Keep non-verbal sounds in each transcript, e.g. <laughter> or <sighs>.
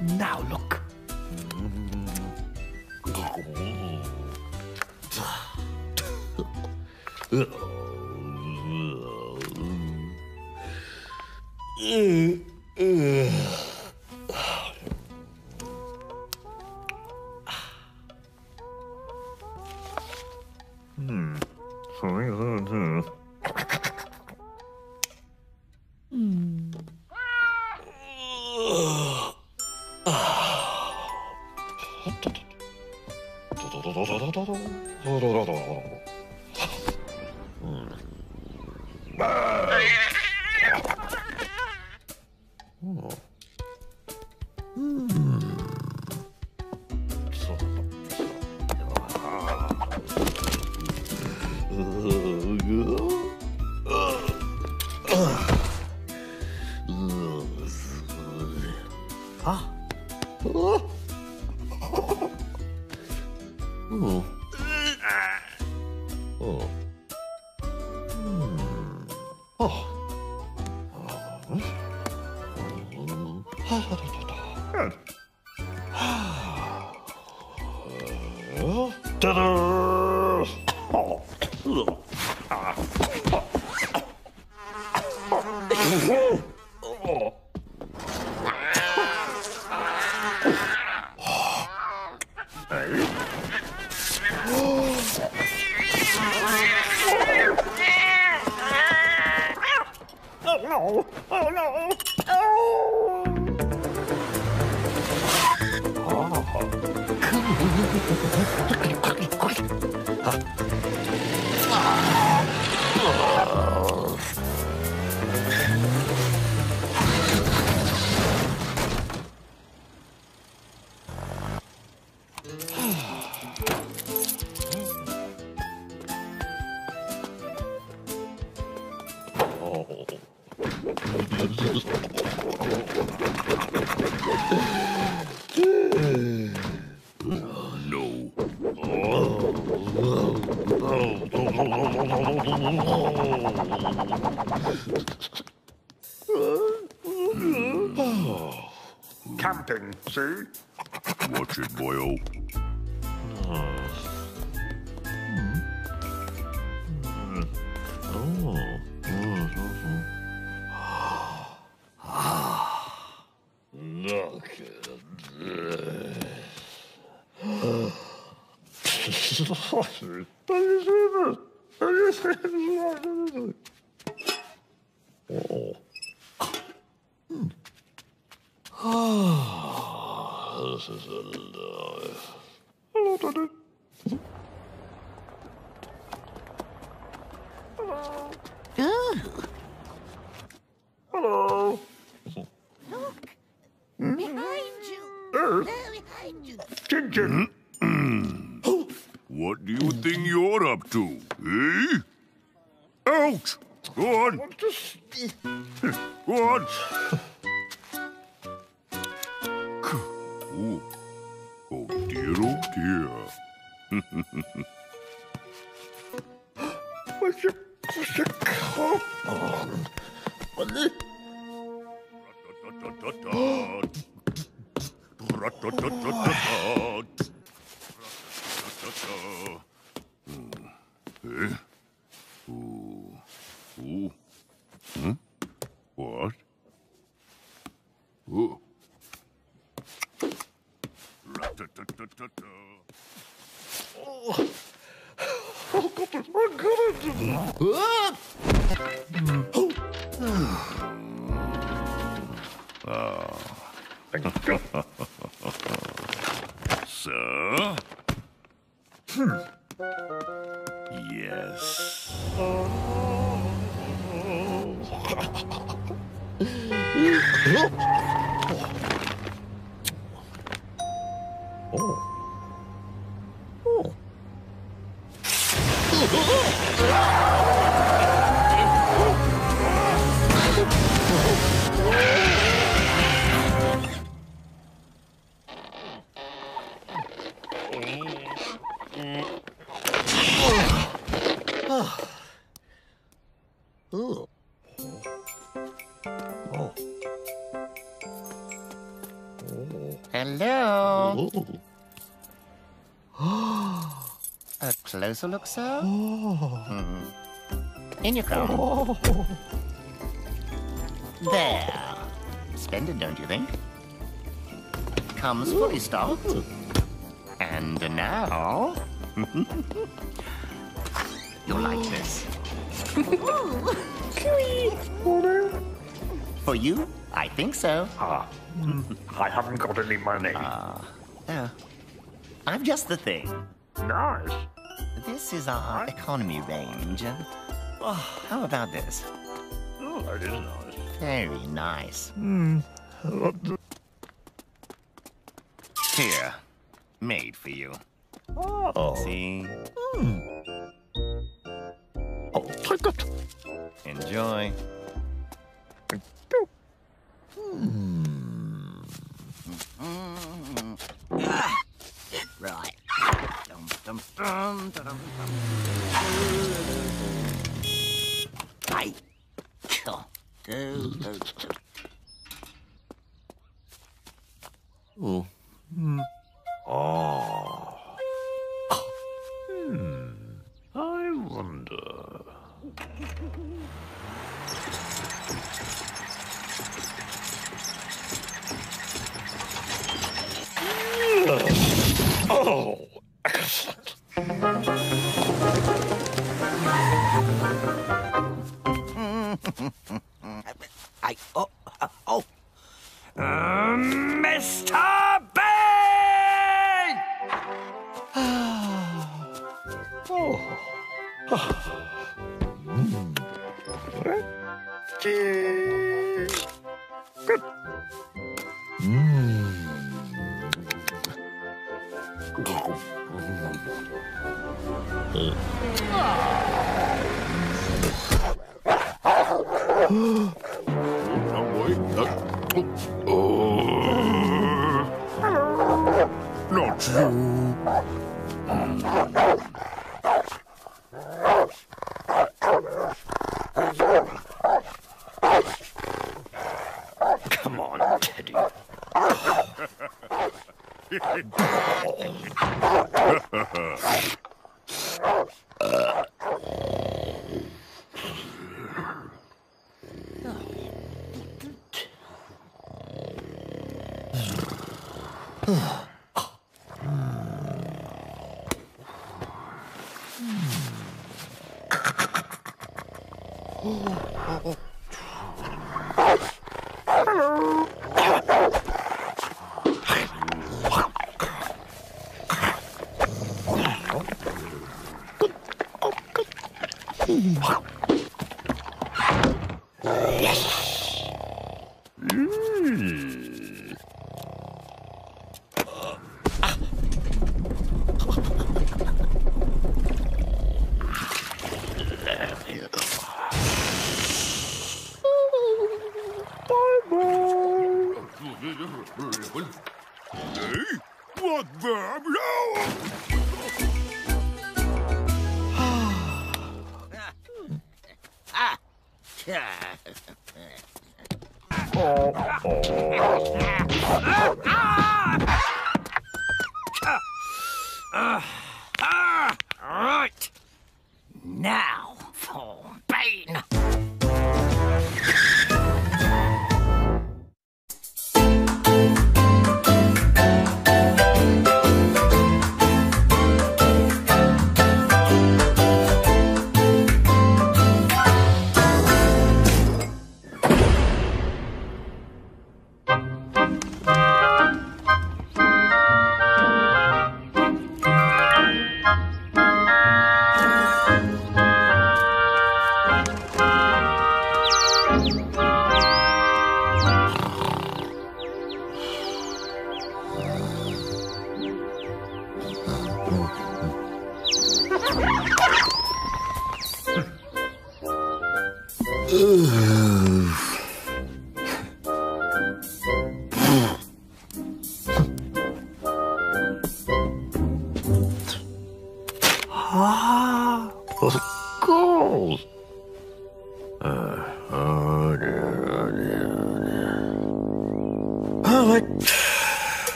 Now look. Mm. 饿啊？哦。吼哦。Watch it, boyo. is alive. Hello, Daddy. Ooh. Ooh. Hmm? What? Oh. Oh. Hello. Oh. <gasps> A closer look, sir? Oh. Hmm. In you come. Oh. There. Splendid, don't you think? Comes fully stocked. And now... You'll like this. <laughs> For you? I think so. Ah, I haven't got any money. Oh. I've just the thing. nice. This is our economy range. Oh, how about this? Oh, that is nice. Very nice. Hmm. Here. Made for you. Oh. See? I'll Enjoy. Oh. <sighs> Hmm. Pretty Oh, oh, oh. Right.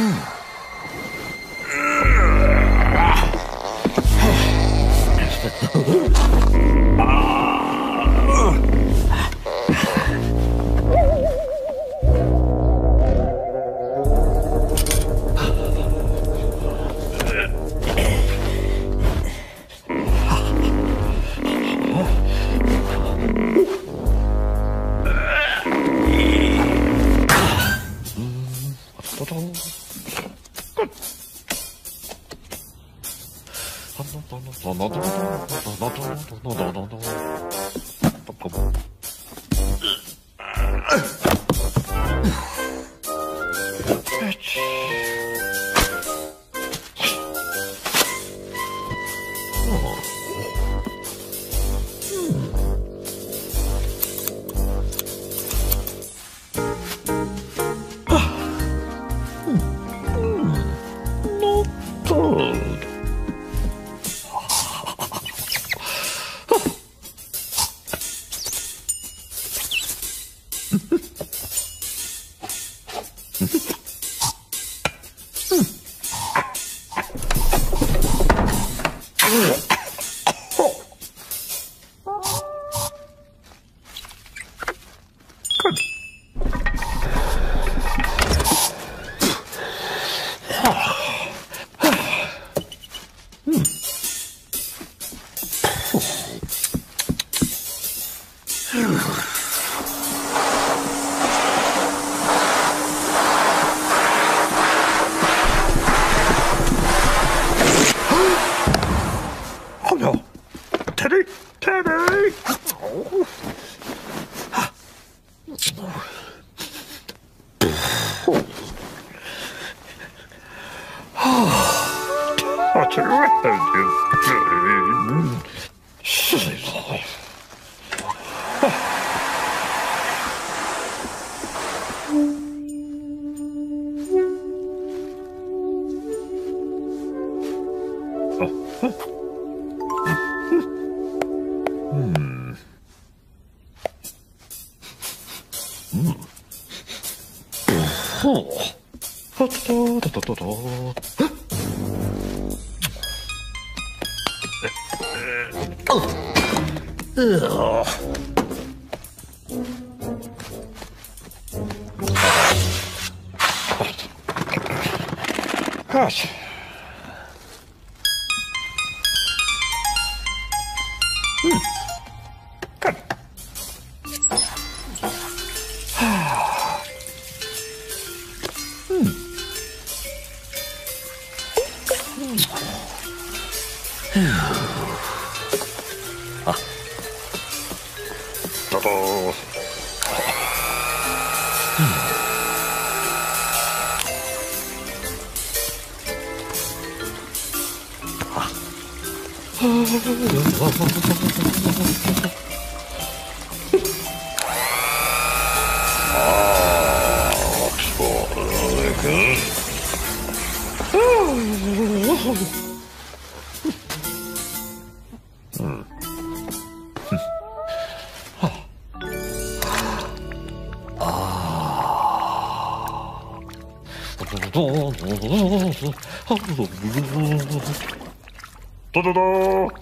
Ugh. what around you. ドドドー。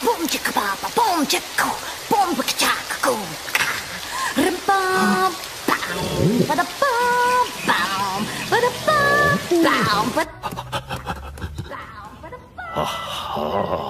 Boom chicka baba, boom chicka, boom chicka chaka, boom. Rim bum, bum, bada bum, bum, bada bum, bum, bada Oh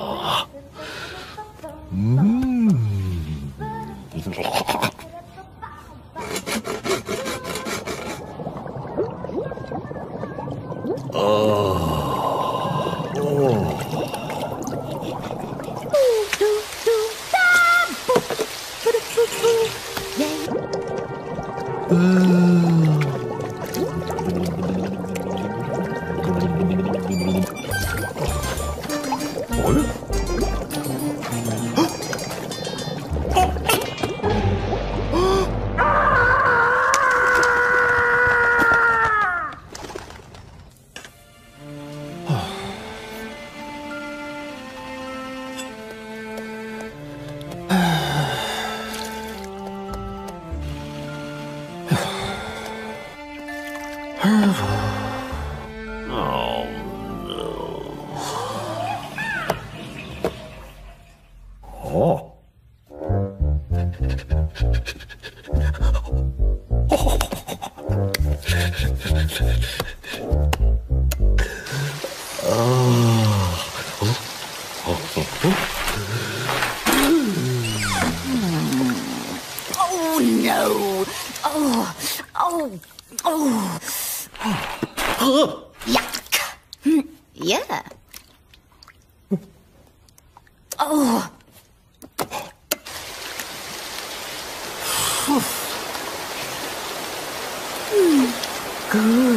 Good.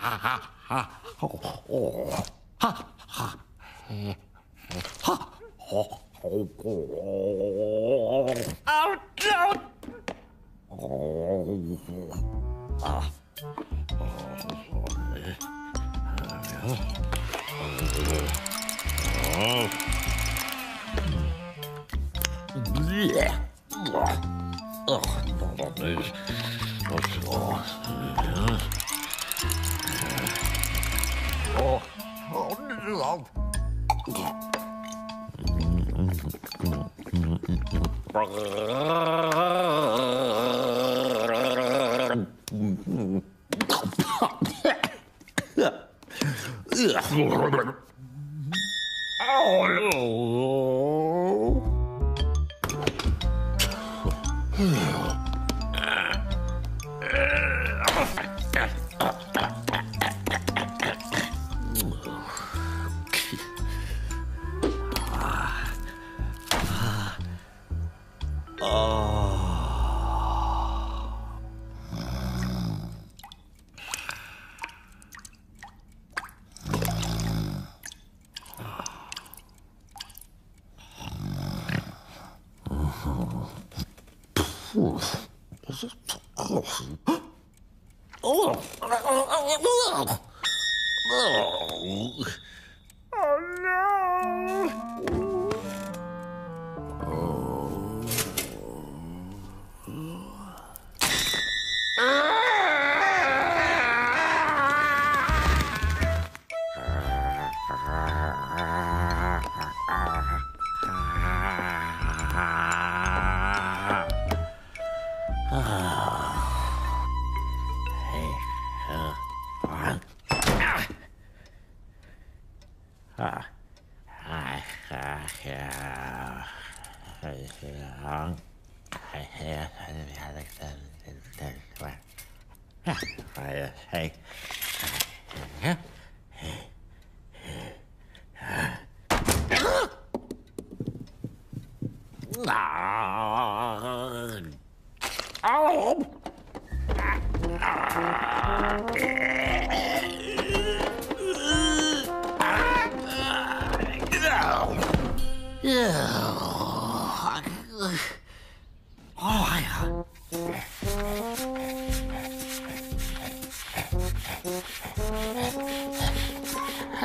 啊哈哈好哦哈。哈好好好哦 Hmm.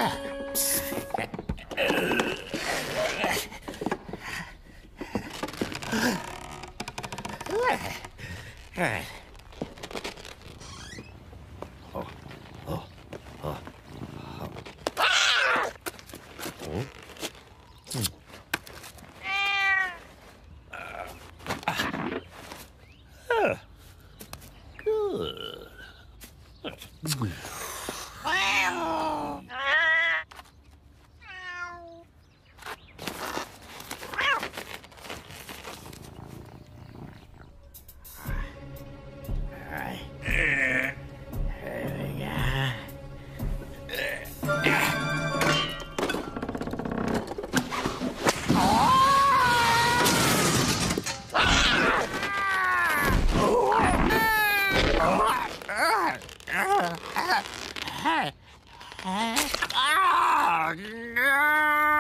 Yeah. 아, 아, 아.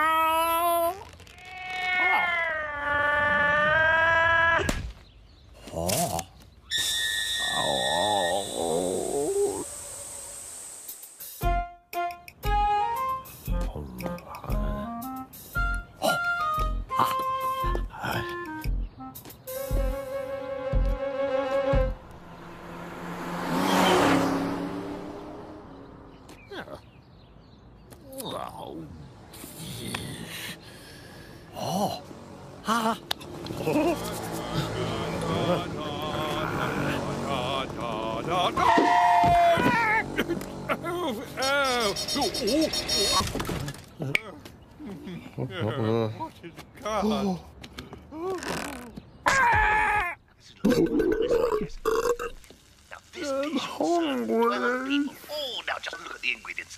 People. Oh, now just look at the ingredients.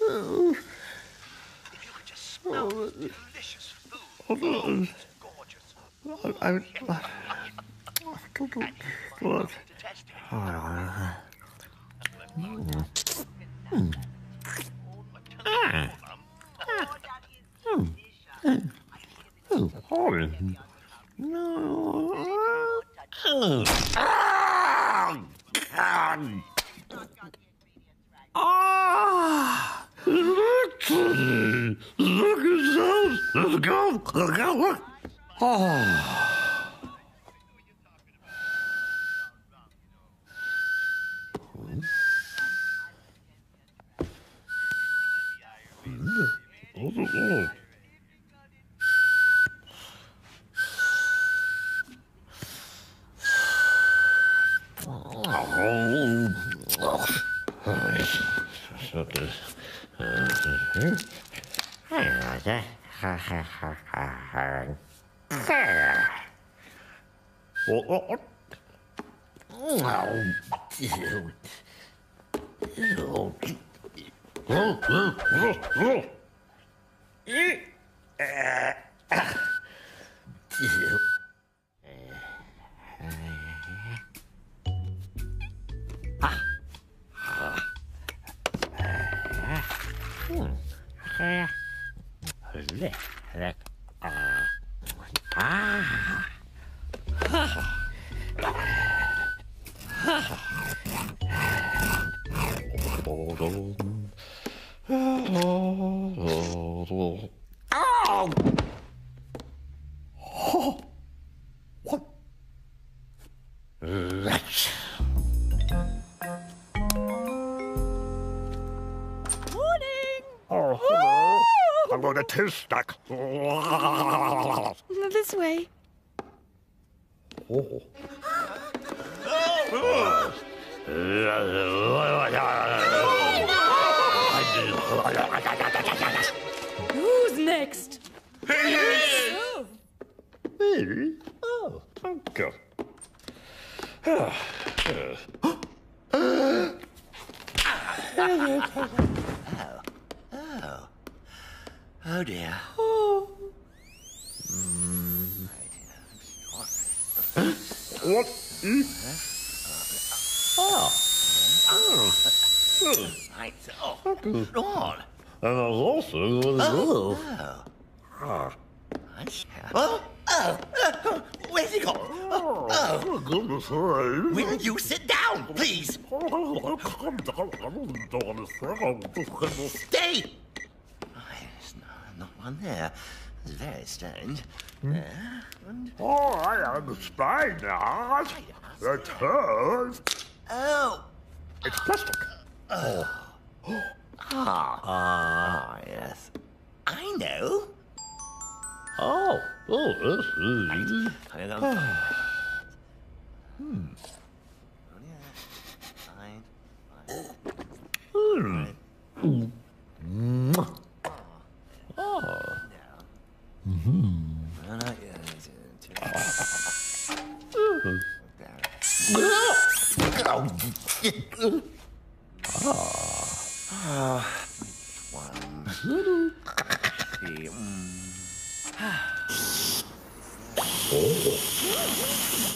Oh. If you could just smell oh. this delicious food. Oh, it's gorgeous. I, I, not good. What? Oh, dude. Oh, oh, oh, oh, oh. ah Evet. Aa. Aa. Ow! Oh! What? Let's... I'm going to taste stack. This way. Oh. Who's next? Me? Oh, thank you. <laughs> <gasps> Oh Oh, dear. What? Right. Oh, on. And there's also... Oh. Oh. Oh. oh. Where's he gone? Oh. oh. For goodness sake. Will you sit down, please? Oh, calm down. I'm doing this wrong. Stay. Oh, there's no, not one there. It's very strange. There. And, Oh, I am understand now. The turd. oh. It's plastic. Oh. <gasps> Ah, Ah, yes. I know. Oh, oh, this is... Hang on. hmm. Oh, yeah. Fine. Fine. Right. Oh. Mm. Oh.